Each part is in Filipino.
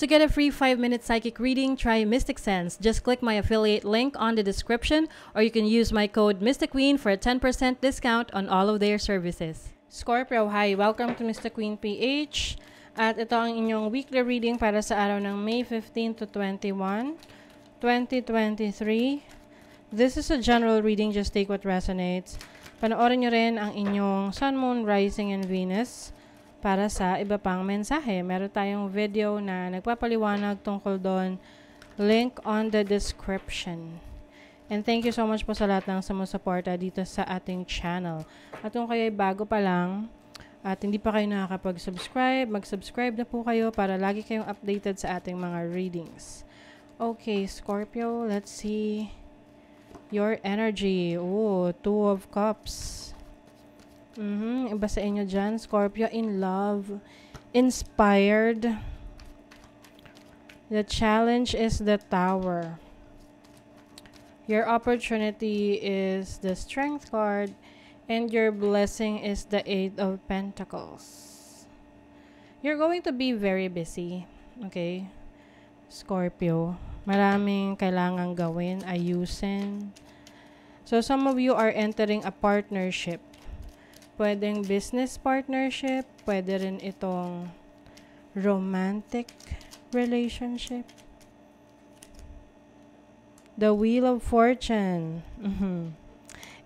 To get a free 5-minute psychic reading, try Mystic Sense. Just click my affiliate link on the description or you can use my code Mystic Queen for a 10% discount on all of their services. Scorpio, hi! Welcome to Mystic Queen PH. At ito ang inyong weekly reading para sa araw ng May 15 to 21, 2023. This is a general reading, just take what resonates. Panoorin nyo rin ang inyong Sun, Moon, Rising, and Venus para sa iba pang mensahe. Meron tayong video na nagpapaliwanag tungkol doon. Link on the description. And thank you so much po sa lahat ng sumusuporta dito sa ating channel. At kung kayo ay bago pa lang, at hindi pa kayo nakakapag-subscribe, mag-subscribe na po kayo para lagi kayong updated sa ating mga readings. Okay, Scorpio, let's see your energy. Oh, Two of Cups. Mm-hmm. Iba sa inyo dyan, Scorpio, in love, inspired. The challenge is the tower. Your opportunity is the strength card. And your blessing is the Eight of Pentacles. You're going to be very busy. Okay? Scorpio. Maraming kailangang gawin, ayusin. So, some of you are entering a partnership. Pwedeng business partnership, pwede rin itong romantic relationship. The Wheel of Fortune. Mm-hmm.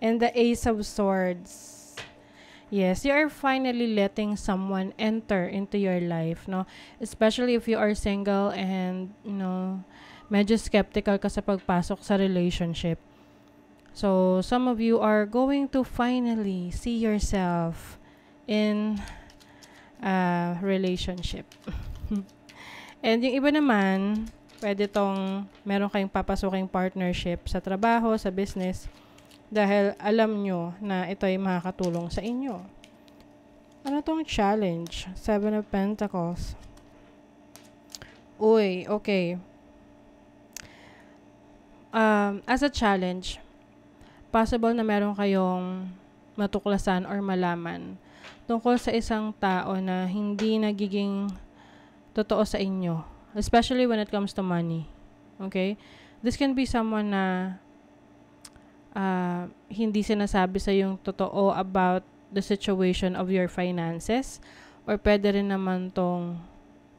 And the Ace of Swords. Yes, you are finally letting someone enter into your life, no? Especially if you are single and, you know, medyo skeptical ka sa pagpasok sa relationship. So, some of you are going to finally see yourself in a relationship. and yung iba naman, pwede tong meron kayong papasuking partnership sa trabaho, sa business, dahil alam nyo na ito ay makakatulong sa inyo. Ano tong challenge? Seven of Pentacles. Uy, okay. Um, as a challenge, possible na meron kayong matuklasan or malaman tungkol sa isang tao na hindi nagiging totoo sa inyo. Especially when it comes to money. Okay? This can be someone na uh, hindi sinasabi sa yung totoo about the situation of your finances or pwede rin naman tong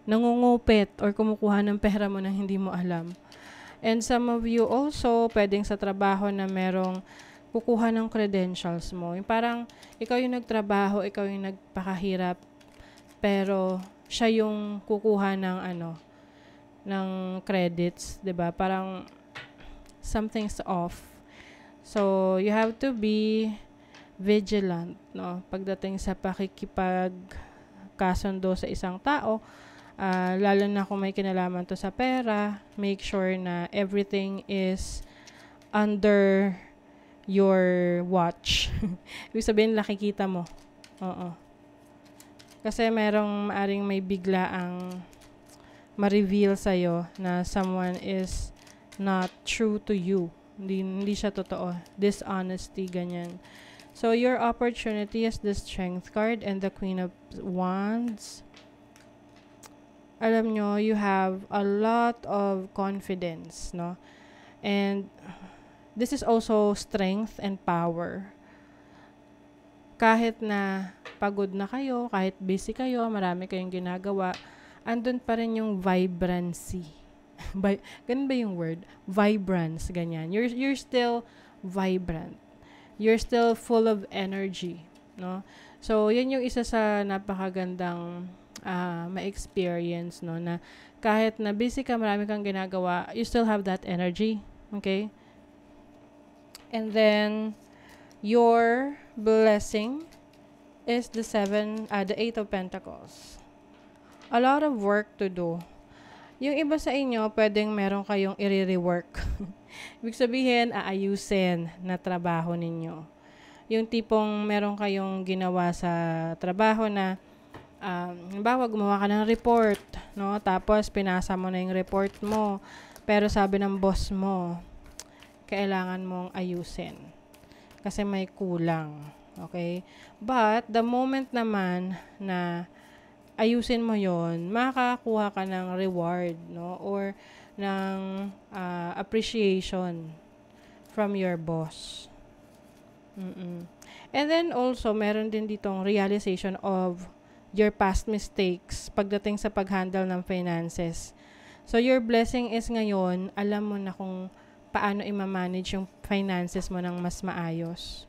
nangungupit or kumukuha ng pera mo nang hindi mo alam. And some of you also, pwedeng sa trabaho na merong kukuha ng credentials mo. Yung parang ikaw yung nagtrabaho, ikaw yung nagpakahirap, pero siya yung kukuha ng ano, ng credits, 'di ba? Parang something's off So, you have to be vigilant, no? Pagdating sa pakikipag kasundo sa isang tao, uh, lalo na kung may kinalaman to sa pera, make sure na everything is under your watch. Ibig sabihin, nakikita mo. Oo. Kasi merong maaring may bigla ang ma-reveal sa'yo na someone is not true to you. Hindi, hindi siya totoo. Dishonesty, ganyan. So, your opportunity is the Strength card and the Queen of Wands. Alam nyo, you have a lot of confidence, no? And this is also strength and power. Kahit na pagod na kayo, kahit busy kayo, marami kayong ginagawa, andun pa rin yung vibrancy By, ganun ba yung word? Vibrance, ganyan. You're, you're still vibrant. You're still full of energy, no? So, yan yung isa sa napakagandang uh, ma-experience, no? Na kahit na busy ka, marami kang ginagawa, you still have that energy, okay? And then, your blessing is the seven, uh, the eight of pentacles. A lot of work to do yung iba sa inyo, pwedeng meron kayong i-rework. Ibig sabihin, aayusin na trabaho ninyo. Yung tipong meron kayong ginawa sa trabaho na, um, bawa gumawa ka ng report, no? Tapos, pinasa mo na yung report mo. Pero sabi ng boss mo, kailangan mong ayusin. Kasi may kulang. Okay? But, the moment naman na ayusin mo yon makakakuha ka ng reward, no? Or ng uh, appreciation from your boss. Mm-mm. And then also, meron din ditong realization of your past mistakes pagdating sa pag-handle ng finances. So, your blessing is ngayon, alam mo na kung paano i-manage yung finances mo ng mas maayos.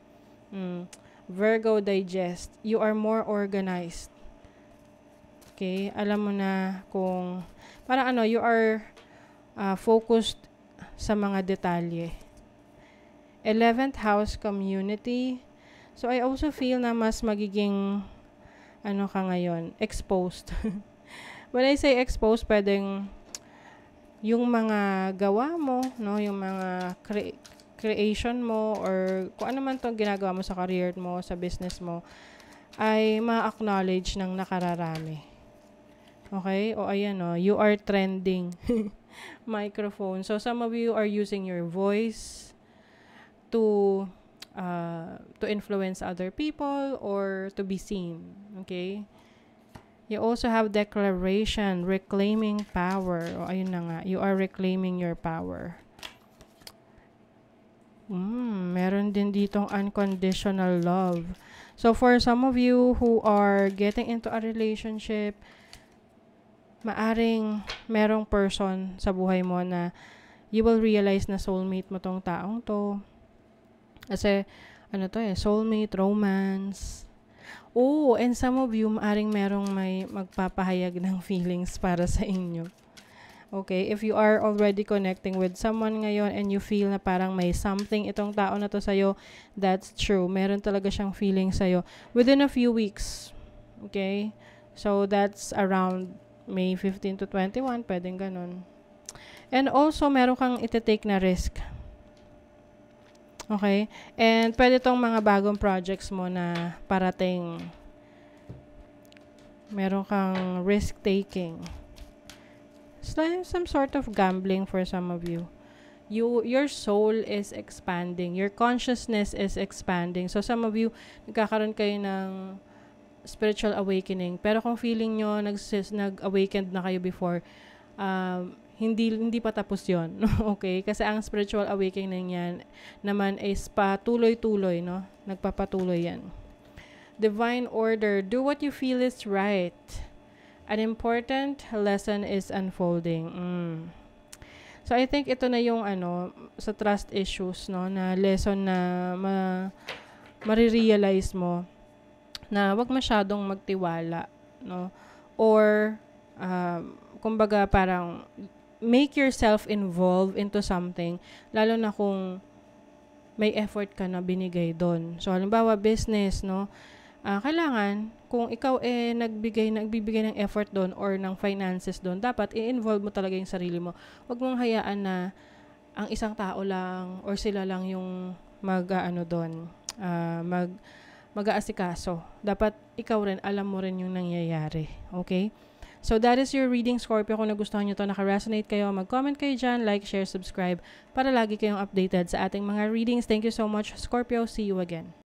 Mm. Virgo Digest, you are more organized. Okay? Alam mo na kung, parang ano, you are uh, focused sa mga detalye. 11th house community. So, I also feel na mas magiging, ano ka ngayon, exposed. When I say exposed, pwedeng yung mga gawa mo, no, yung mga cre- creation mo or kung ano man 'tong ginagawa mo sa career mo, sa business mo ay ma-acknowledge ng nakararami. Okay? O ayan o, you are trending. Microphone. So some of you are using your voice to uh, to influence other people or to be seen. Okay? You also have declaration, reclaiming power. O ayun na nga, you are reclaiming your power. Mm, meron din ditong unconditional love. So for some of you who are getting into a relationship, maaring merong person sa buhay mo na you will realize na soulmate mo tong taong to. Kasi, ano to eh, soulmate, romance. Oh, and some of you, maaring merong may magpapahayag ng feelings para sa inyo. Okay, if you are already connecting with someone ngayon and you feel na parang may something itong tao na to sa'yo, that's true. Meron talaga siyang feeling sa'yo within a few weeks. Okay? So, that's around May 15 to 21, pwedeng ganun. And also, meron kang iti-take na risk. Okay? And pwede tong mga bagong projects mo na parating meron kang risk-taking some sort of gambling for some of you. You, your soul is expanding. Your consciousness is expanding. So, some of you, nagkakaroon kayo ng spiritual awakening. Pero kung feeling nyo nag, nag-awakened na kayo before, um, hindi hindi pa tapos 'yon. okay? Kasi ang spiritual awakening niyan naman is patuloy-tuloy, no? Nagpapatuloy 'yan. Divine order, do what you feel is right. An important lesson is unfolding. Mm. So I think ito na yung ano sa trust issues no na lesson na ma marirealize mo na wag masyadong magtiwala no or um, kumbaga parang make yourself involved into something lalo na kung may effort ka na binigay doon. So halimbawa business no uh, kailangan kung ikaw eh nagbigay nagbibigay ng effort doon or ng finances doon, dapat i-involve mo talaga yung sarili mo. Huwag mong hayaan na ang isang tao lang or sila lang yung mag uh, ano doon, uh, mag mag-aasikaso. Dapat ikaw rin alam mo rin yung nangyayari. Okay? So that is your reading Scorpio. Kung nagustuhan nyo to, naka-resonate kayo, mag-comment kayo dyan, like, share, subscribe para lagi kayong updated sa ating mga readings. Thank you so much Scorpio. See you again.